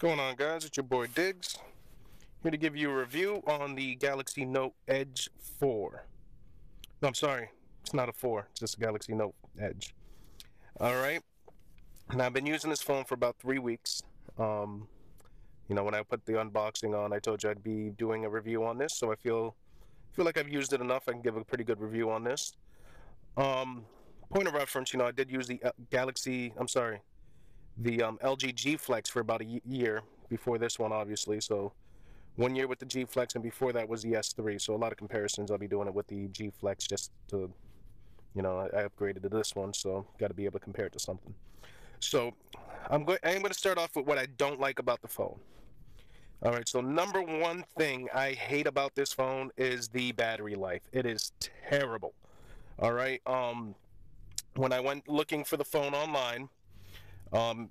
going on guys? It's your boy Diggs here to give you a review on the Galaxy Note Edge 4 no I'm sorry it's not a 4 it's just a Galaxy Note Edge. Alright now I've been using this phone for about three weeks. Um, you know when I put the unboxing on I told you I'd be doing a review on this so I feel feel like I've used it enough I can give a pretty good review on this. Um, point of reference you know I did use the uh, Galaxy I'm sorry the um, LG G Flex for about a year before this one, obviously. So one year with the G Flex, and before that was the S3. So a lot of comparisons. I'll be doing it with the G Flex just to, you know, I upgraded to this one, so got to be able to compare it to something. So I'm going. I'm going to start off with what I don't like about the phone. All right. So number one thing I hate about this phone is the battery life. It is terrible. All right. Um, when I went looking for the phone online um,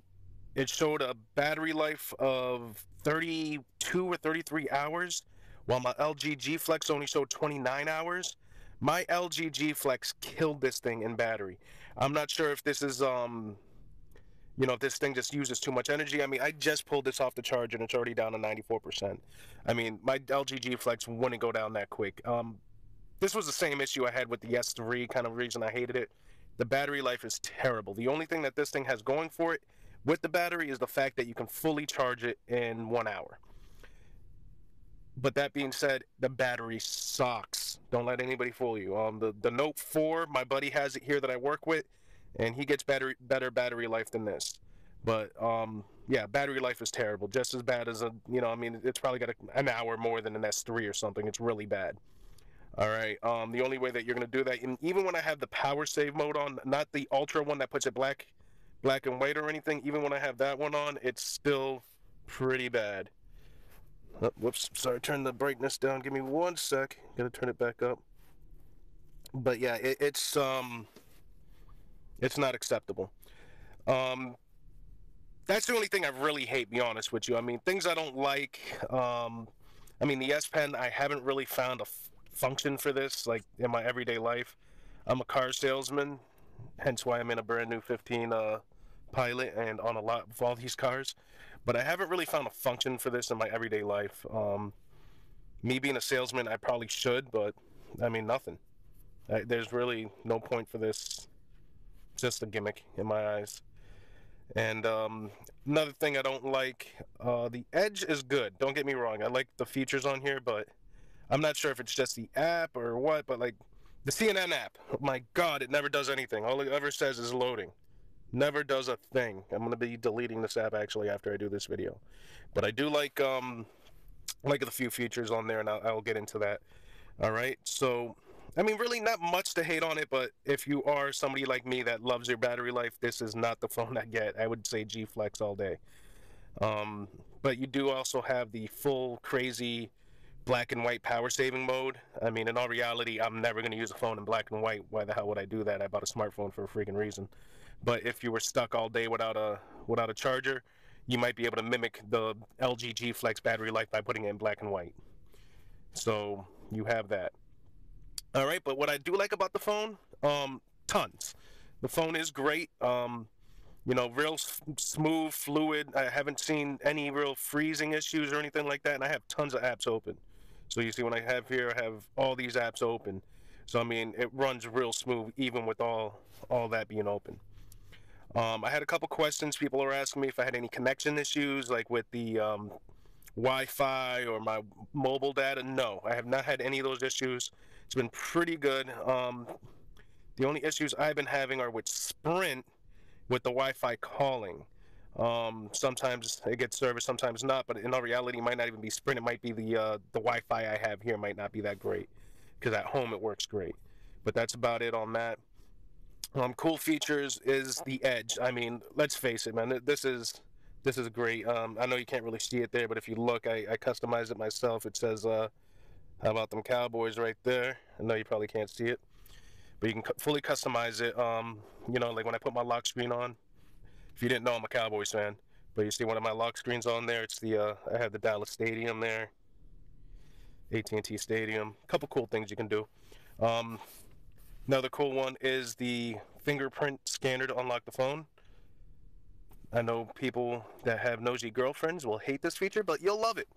it showed a battery life of 32 or 33 hours, while my LG G Flex only showed 29 hours. My LG G Flex killed this thing in battery. I'm not sure if this is, um, you know, if this thing just uses too much energy. I mean, I just pulled this off the charge and it's already down to 94%. I mean, my LG G Flex wouldn't go down that quick. Um, this was the same issue I had with the S3, kind of reason I hated it. The battery life is terrible. The only thing that this thing has going for it with the battery is the fact that you can fully charge it in one hour. But that being said, the battery sucks. Don't let anybody fool you. Um, the, the Note 4, my buddy has it here that I work with, and he gets battery better battery life than this. But um, yeah, battery life is terrible. Just as bad as a, you know, I mean, it's probably got a, an hour more than an S3 or something. It's really bad. All right. Um, the only way that you're going to do that, and even when I have the power save mode on, not the ultra one that puts it black, black and white or anything, even when I have that one on, it's still pretty bad. Oh, whoops. Sorry. Turn the brightness down. Give me one sec. Got to turn it back up. But yeah, it, it's um, it's not acceptable. Um, that's the only thing I really hate. Be honest with you. I mean, things I don't like. Um, I mean, the S Pen. I haven't really found a function for this, like in my everyday life. I'm a car salesman, hence why I'm in a brand new 15 uh, Pilot and on a lot of all these cars. But I haven't really found a function for this in my everyday life. Um, me being a salesman, I probably should, but I mean, nothing. I, there's really no point for this. Just a gimmick in my eyes. And um, another thing I don't like, uh, the Edge is good. Don't get me wrong. I like the features on here, but I'm not sure if it's just the app or what, but like the CNN app, oh my God, it never does anything. All it ever says is loading. Never does a thing. I'm gonna be deleting this app actually after I do this video, but I do like um like the few features on there, and I'll, I'll get into that. All right, so I mean, really not much to hate on it, but if you are somebody like me that loves your battery life, this is not the phone I get. I would say G Flex all day. Um, but you do also have the full crazy black and white power saving mode. I mean, in all reality, I'm never going to use a phone in black and white. Why the hell would I do that? I bought a smartphone for a freaking reason. But if you were stuck all day without a without a charger, you might be able to mimic the LG G Flex battery life by putting it in black and white. So you have that. All right, but what I do like about the phone, um, tons. The phone is great. Um, you know, real smooth, fluid. I haven't seen any real freezing issues or anything like that, and I have tons of apps open. So you see, when I have here, I have all these apps open. So I mean, it runs real smooth, even with all all that being open. Um, I had a couple questions. People are asking me if I had any connection issues, like with the um, Wi-Fi or my mobile data. No, I have not had any of those issues. It's been pretty good. Um, the only issues I've been having are with Sprint with the Wi-Fi calling. Um, sometimes it gets service, sometimes not. But in all reality, it might not even be Sprint. It might be the uh, the Wi-Fi I have here might not be that great because at home it works great. But that's about it on that. Um, cool features is the Edge. I mean, let's face it, man. This is this is great. Um, I know you can't really see it there, but if you look, I, I customized it myself. It says, uh, "How about them Cowboys?" right there. I know you probably can't see it, but you can fully customize it. Um, you know, like when I put my lock screen on, if you didn't know, I'm a Cowboys fan. But you see one of my lock screens on there. It's the uh, I have the Dallas Stadium there, AT&T Stadium. A couple cool things you can do. Um, another cool one is the fingerprint scanner to unlock the phone. I know people that have nosy girlfriends will hate this feature, but you'll love it.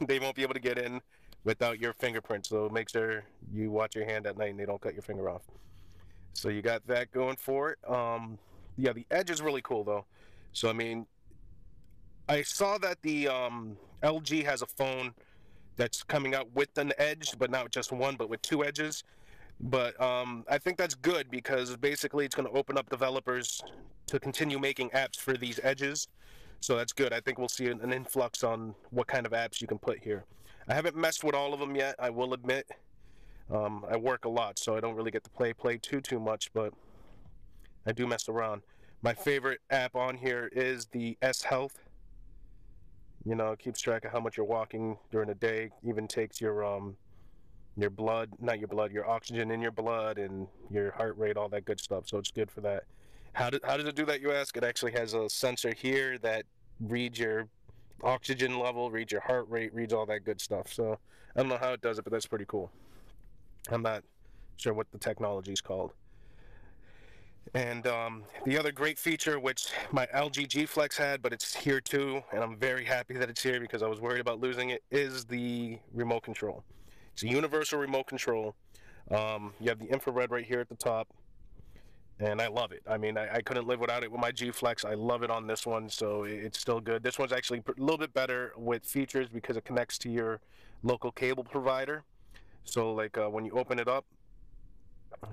they won't be able to get in without your fingerprint, so make sure you watch your hand at night and they don't cut your finger off. So you got that going for it. Um, yeah, the edge is really cool though. So I mean, I saw that the um, LG has a phone that's coming out with an edge, but not just one, but with two edges. But um, I think that's good because basically it's going to open up developers to continue making apps for these edges. So that's good. I think we'll see an, influx on what kind of apps you can put here. I haven't messed with all of them yet, I will admit. Um, I work a lot, so I don't really get to play play too too much, but I do mess around. My favorite app on here is the S Health. You know, it keeps track of how much you're walking during the day. Even takes your um your blood, not your blood, your oxygen in your blood and your heart rate, all that good stuff. So it's good for that. How, do, how does it do that, you ask? It actually has a sensor here that reads your oxygen level, reads your heart rate, reads all that good stuff. So I don't know how it does it, but that's pretty cool. I'm not sure what the technology is called. And um, the other great feature, which my LG G Flex had, but it's here too, and I'm very happy that it's here because I was worried about losing it, is the remote control. It's a universal remote control. Um, you have the infrared right here at the top, and I love it. I mean, I, I, couldn't live without it with my G Flex. I love it on this one, so it's still good. This one's actually a little bit better with features because it connects to your local cable provider. So, like uh, when you open it up,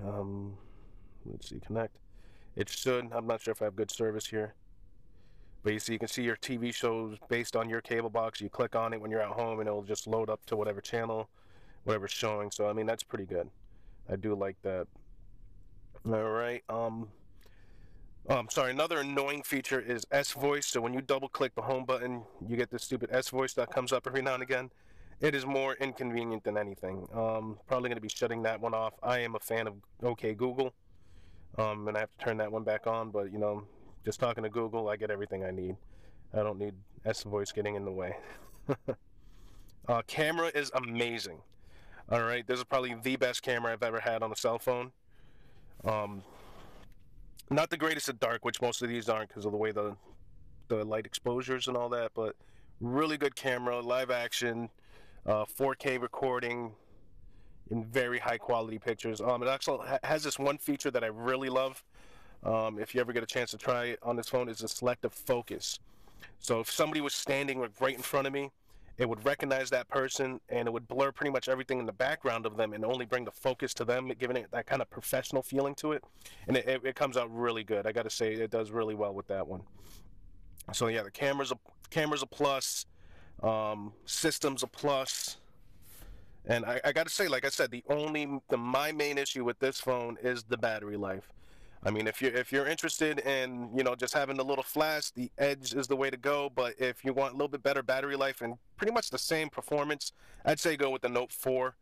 um, let's see, connect. It should. I'm not sure if I have good service here. But you see, you can see your TV shows based on your cable box. You click on it when you're at home, and it'll just load up to whatever channel whatever's showing. So I mean that's pretty good. I do like that. All right. Um. Oh, I'm sorry. Another annoying feature is S Voice. So when you double click the home button, you get this stupid S Voice that comes up every now and again. It is more inconvenient than anything. Um, probably going to be shutting that one off. I am a fan of OK Google, um, and I have to turn that one back on. But you know, just talking to Google, I get everything I need. I don't need S Voice getting in the way. uh, camera is amazing. All right, this is probably the best camera I've ever had on a cell phone. Um, not the greatest at dark, which most of these aren't because of the way the the light exposures and all that, but really good camera, live action, uh, 4K recording, in very high quality pictures. Um, it actually has this one feature that I really love. Um, if you ever get a chance to try it on this phone, is a selective focus. So if somebody was standing right in front of me it would recognize that person and it would blur pretty much everything in the background of them and only bring the focus to them, giving it that kind of professional feeling to it. And it, it, it comes out really good. I got to say, it does really well with that one. So yeah, the camera's a camera's a plus, um, systems a plus. And I, I got to say, like I said, the only the my main issue with this phone is the battery life. I mean, if you're if you're interested in you know just having a little flash, the Edge is the way to go. But if you want a little bit better battery life and pretty much the same performance, I'd say go with the Note 4.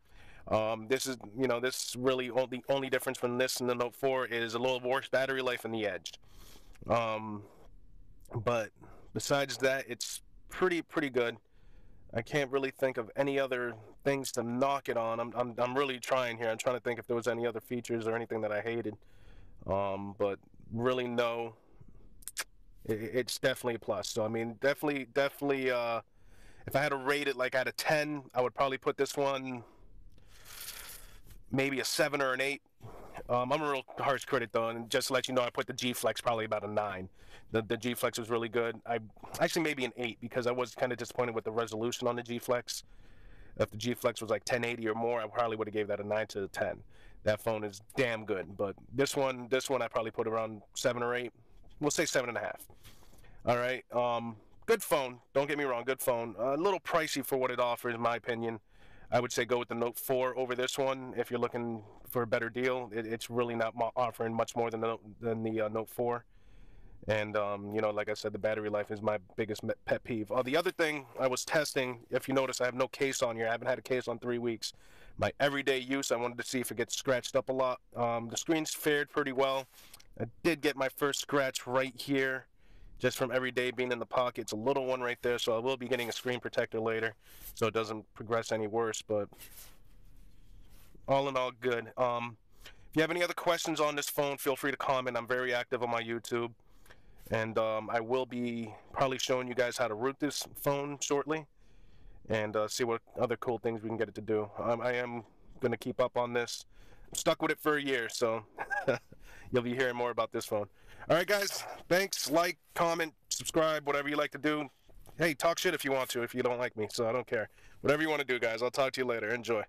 Um, this is you know this really the only difference from this and the Note 4 is a little worse battery life in the Edge. Um, but besides that, it's pretty pretty good. I can't really think of any other things to knock it on. I'm, I'm, I'm really trying here. I'm trying to think if there was any other features or anything that I hated. Um, but really, no, it, it's definitely a plus. So I mean, definitely, definitely. Uh, if I had to rate it like out of ten, I would probably put this one maybe a seven or an eight. Um, I'm a real harsh critic though, and just to let you know, I put the G Flex probably about a nine. The the G Flex was really good. I actually maybe an eight because I was kind of disappointed with the resolution on the G Flex. If the G Flex was like 1080 or more, I probably would have gave that a nine to a 10 that phone is damn good. But this one, this one, I probably put around seven or eight. We'll say seven and a half. All right. Um, good phone. Don't get me wrong. Good phone. a little pricey for what it offers, in my opinion. I would say go with the Note 4 over this one if you're looking for a better deal. It, it's really not offering much more than the than the uh, Note 4. And um, you know, like I said, the battery life is my biggest pet peeve. Uh, the other thing I was testing, if you notice, I have no case on here. I haven't had a case on three weeks my everyday use. I wanted to see if it gets scratched up a lot. Um, the screen's fared pretty well. I did get my first scratch right here, just from every day being in the pocket. It's a little one right there, so I will be getting a screen protector later, so it doesn't progress any worse. But all in all, good. Um, if you have any other questions on this phone, feel free to comment. I'm very active on my YouTube. And um, I will be probably showing you guys how to root this phone shortly and uh, see what other cool things we can get it to do. Um, I am going to keep up on this. I'm stuck with it for a year, so you'll be hearing more about this phone. All right, guys. Thanks. Like, comment, subscribe, whatever you like to do. Hey, talk shit if you want to, if you don't like me, so I don't care. Whatever you want to do, guys. I'll talk to you later. Enjoy.